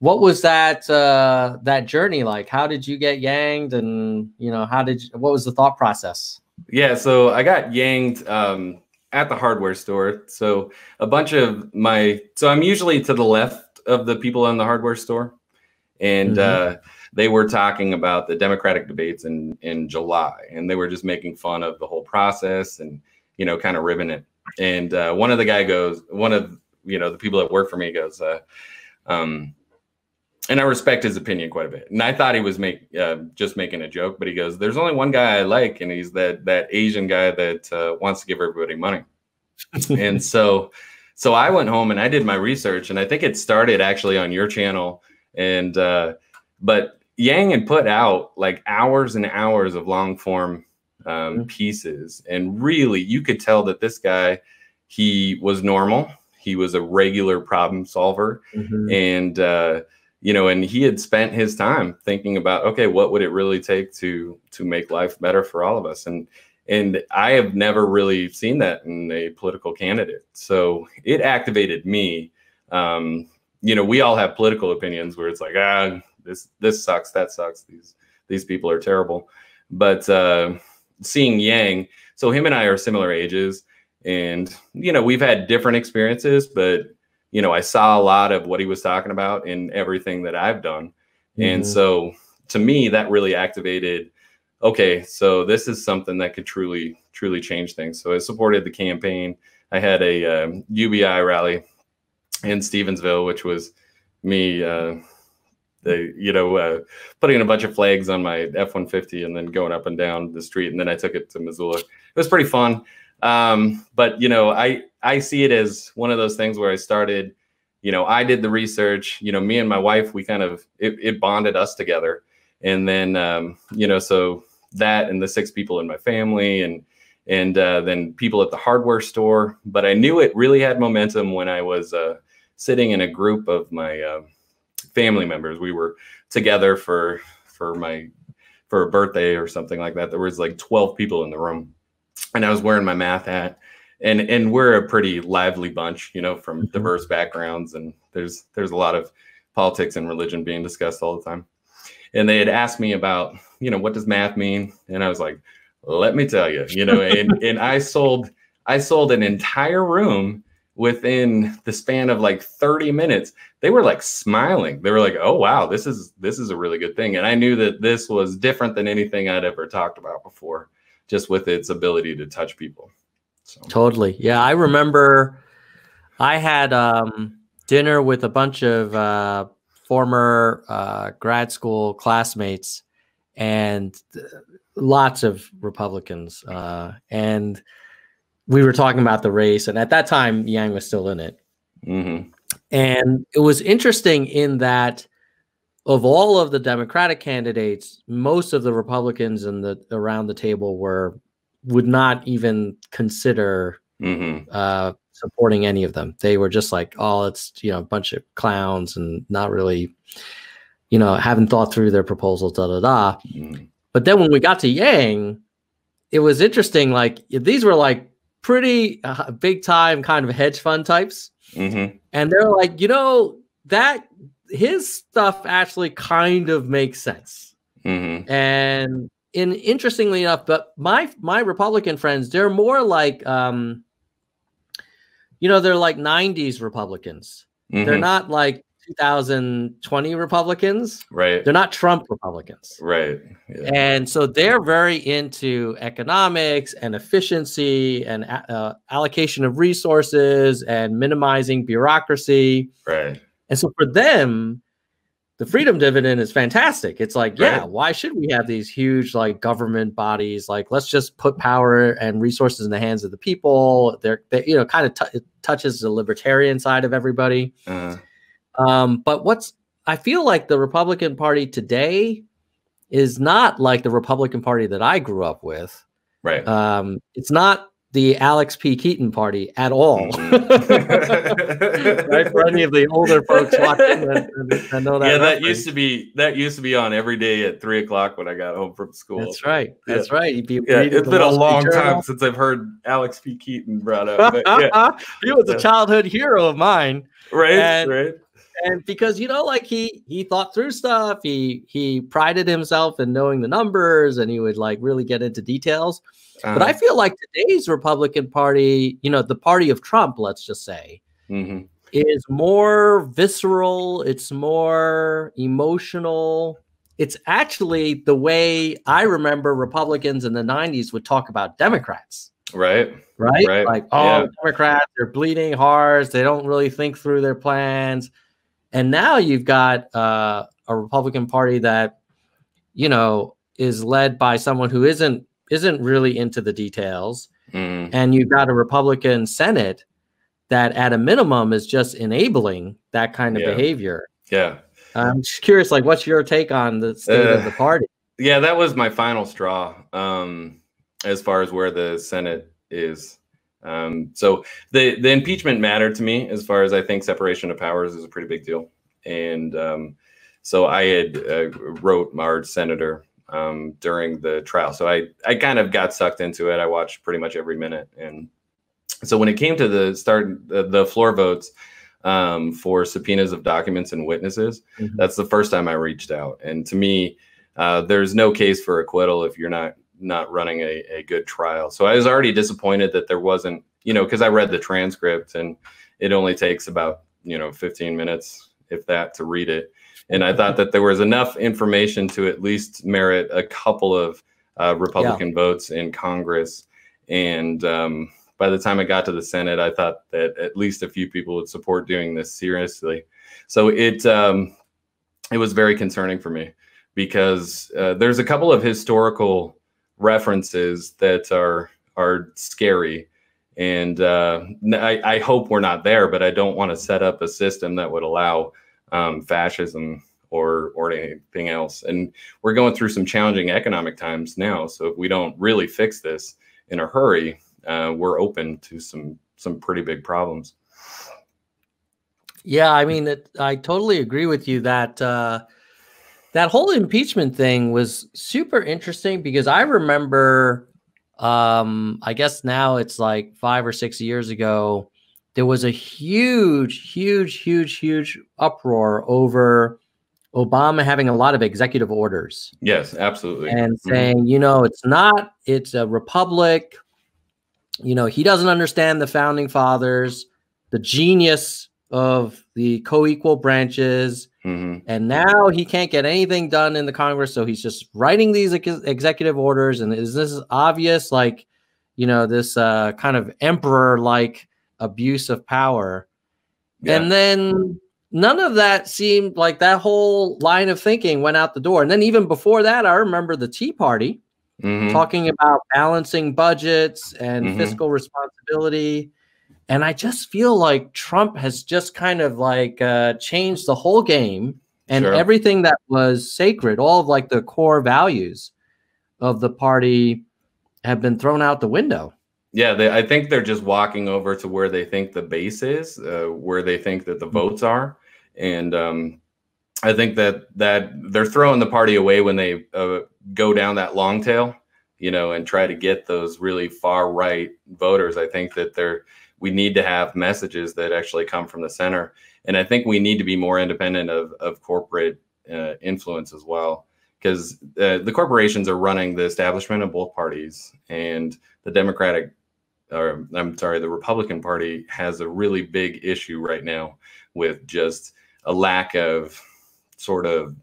what was that uh, that journey like? How did you get yanged, and you know, how did you, what was the thought process? Yeah, so I got yanged um, at the hardware store. So a bunch of my so I'm usually to the left of the people in the hardware store, and mm-hmm. uh, they were talking about the Democratic debates in in July, and they were just making fun of the whole process and you know kind of ribbing it. And uh, one of the guy goes, one of you know the people that work for me goes, uh, um, and I respect his opinion quite a bit. And I thought he was make uh, just making a joke, but he goes, "There's only one guy I like, and he's that that Asian guy that uh, wants to give everybody money." and so, so I went home and I did my research, and I think it started actually on your channel. And uh, but Yang had put out like hours and hours of long form um, mm-hmm. pieces, and really you could tell that this guy he was normal. He was a regular problem solver, mm-hmm. and uh, you know, and he had spent his time thinking about, okay, what would it really take to to make life better for all of us? And and I have never really seen that in a political candidate. So it activated me. Um, you know, we all have political opinions where it's like, ah, this this sucks, that sucks. These these people are terrible. But uh, seeing Yang, so him and I are similar ages, and you know, we've had different experiences, but you know, I saw a lot of what he was talking about in everything that I've done. Mm-hmm. And so to me, that really activated, okay, so this is something that could truly, truly change things. So I supported the campaign. I had a um, UBI rally in Stevensville, which was me, uh, the, you know, uh, putting a bunch of flags on my F-150 and then going up and down the street. And then I took it to Missoula. It was pretty fun. Um, but you know, I I see it as one of those things where I started, you know, I did the research, you know, me and my wife, we kind of it, it bonded us together. And then um, you know, so that and the six people in my family and and uh, then people at the hardware store. But I knew it really had momentum when I was uh, sitting in a group of my uh, family members. We were together for for my for a birthday or something like that. There was like 12 people in the room and I was wearing my math hat. And and we're a pretty lively bunch, you know, from mm-hmm. diverse backgrounds, and there's there's a lot of politics and religion being discussed all the time. And they had asked me about, you know, what does math mean? And I was like, let me tell you, you know, and and I sold I sold an entire room within the span of like 30 minutes they were like smiling they were like oh wow this is this is a really good thing and i knew that this was different than anything i'd ever talked about before just with its ability to touch people. So. Totally. Yeah. I remember I had um, dinner with a bunch of uh, former uh, grad school classmates and lots of Republicans. Uh, and we were talking about the race. And at that time, Yang was still in it. Mm-hmm. And it was interesting in that of all of the Democratic candidates, most of the Republicans in the around the table were would not even consider mm-hmm. uh, supporting any of them. They were just like, oh, it's you know a bunch of clowns and not really, you know, haven't thought through their proposals, da da da. Mm-hmm. But then when we got to Yang, it was interesting. Like these were like pretty uh, big time kind of hedge fund types, mm-hmm. and they're like, you know, that his stuff actually kind of makes sense. Mm-hmm. And in interestingly enough, but my my Republican friends, they're more like um, you know, they're like 90s Republicans. Mm-hmm. They're not like 2020 Republicans. Right. They're not Trump Republicans. Right. Yeah. And so they're very into economics and efficiency and uh, allocation of resources and minimizing bureaucracy. Right. And so for them, the freedom dividend is fantastic. It's like, yeah, why should we have these huge like government bodies? Like, let's just put power and resources in the hands of the people. They're, they, you know, kind of t- touches the libertarian side of everybody. Uh-huh. Um, but what's I feel like the Republican Party today is not like the Republican Party that I grew up with. Right. Um, it's not the Alex P. Keaton party at all. Mm-hmm. for any of the older folks watching, I know that. Yeah, that used to be that used to be on every day at three o'clock when I got home from school. That's right. That's yeah. right. yeah, it's been a long time since I've heard Alex P. Keaton brought up. But, yeah. he was a childhood hero of mine. Right. And, right. And because you know, like he he thought through stuff. He he prided himself in knowing the numbers, and he would like really get into details. But I uh-huh. feel like today's Republican Party, you know, the party of Trump, let's just say, mm-hmm. is more visceral. It's more emotional. It's actually the way I remember Republicans in the '90s would talk about Democrats. Right. Right. right. Like, oh, yeah. Democrats, they're bleeding hearts. They don't really think through their plans. And now you've got uh, a Republican Party that, you know, is led by someone who isn't isn't really into the details, mm. and you've got a Republican Senate that, at a minimum, is just enabling that kind of yeah. behavior. Yeah, I'm just curious. Like, what's your take on the state uh, of the party? Yeah, that was my final straw. Um, as far as where the Senate is. Um, so the the impeachment mattered to me as far as I think separation of powers is a pretty big deal, and um, so I had uh, wrote our senator um, during the trial. So I I kind of got sucked into it. I watched pretty much every minute, and so when it came to the start the, the floor votes um, for subpoenas of documents and witnesses, mm-hmm. that's the first time I reached out. And to me, uh, there's no case for acquittal if you're not not running a, a good trial. So I was already disappointed that there wasn't, you know, because I read the transcript and it only takes about, you know, 15 minutes, if that, to read it. And I thought that there was enough information to at least merit a couple of uh, Republican yeah. votes in Congress. And um, by the time I got to the Senate, I thought that at least a few people would support doing this seriously. So it um, it was very concerning for me because uh, there's a couple of historical references that are are scary. And uh, I, I, hope we're not there but i don't want to set up a system that would allow um, fascism or or anything else. And we're going through some challenging economic times now so if we don't really fix this in a hurry uh, we're open to some some pretty big problems. Yeah i mean it, i totally agree with you that uh, that whole impeachment thing was super interesting because I remember, um, I guess now it's like five or six years ago, there was a huge, huge, huge, huge uproar over Obama having a lot of executive orders. Yes, absolutely. And mm-hmm. saying, you know, it's not, it's a republic. You know, he doesn't understand the founding fathers, the genius of the co equal branches Mm-hmm. And now he can't get anything done in the Congress, so he's just writing these ex- executive orders. And is this obvious, like, you know, this uh, kind of emperor-like abuse of power? Yeah. And then none of that seemed like that whole line of thinking went out the door. And then even before that, I remember the Tea Party mm-hmm. talking about balancing budgets and mm-hmm. fiscal responsibility. And I just feel like Trump has just kind of like uh, changed the whole game and sure. everything that was sacred, all of like the core values of the party have been thrown out the window. Yeah, they, I think they're just walking over to where they think the base is, uh, where they think that the mm-hmm. votes are, and um, I think that that they're throwing the party away when they uh, go down that long tail, you know, and try to get those really far right voters. I think that they're we need to have messages that actually come from the center. And I think we need to be more independent of, of corporate uh, influence as well, because uh, the corporations are running the establishment of both parties, and the Democratic, or I'm sorry, the Republican Party has a really big issue right now with just a lack of sort of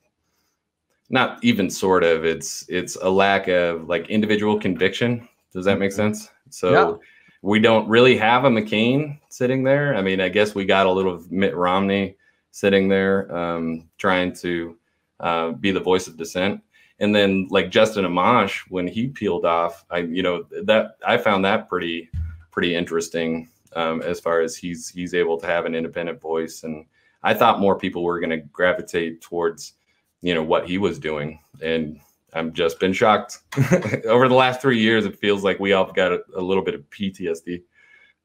not even sort of it's it's a lack of like individual conviction does that make mm-hmm. sense so yeah we don't really have a McCain sitting there. I mean, I guess we got a little Mitt Romney sitting there um, trying to uh, be the voice of dissent. And then like Justin Amash, when he peeled off, I you know that I found that pretty pretty interesting um, as far as he's he's able to have an independent voice. And I thought more people were going to gravitate towards you know what he was doing. And I've just been shocked. Over the last three years, it feels like we all got a, a, little bit of PTSD.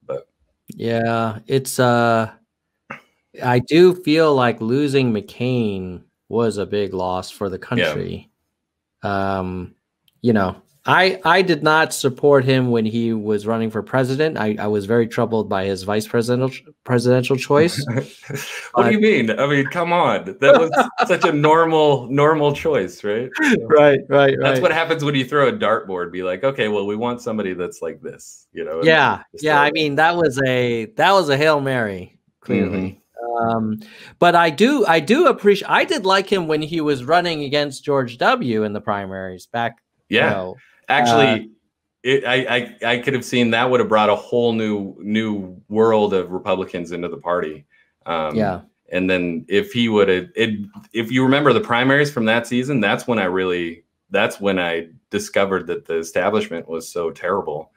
But yeah, it's uh I do feel like losing McCain was a big loss for the country. Yeah. Um, you know, I I did not support him when he was running for president. I, I was very troubled by his vice presidential presidential choice. what do you mean? I mean, come on, that was such a normal normal choice, right? right, right, right. That's what happens when you throw a dartboard. Be like, okay, well, we want somebody that's like this, you know? Yeah, yeah. I mean, that was a that was a hail mary, clearly. Mm-hmm. Um, but I do I do appreciate. I did like him when he was running against George W. in the primaries back. Yeah. You know, Actually, uh, it, I, I I could have seen that would have brought a whole new new world of Republicans into the party. Um, yeah. And then if he would have, it, if you remember the primaries from that season, that's when I really, that's when I discovered that the establishment was so terrible.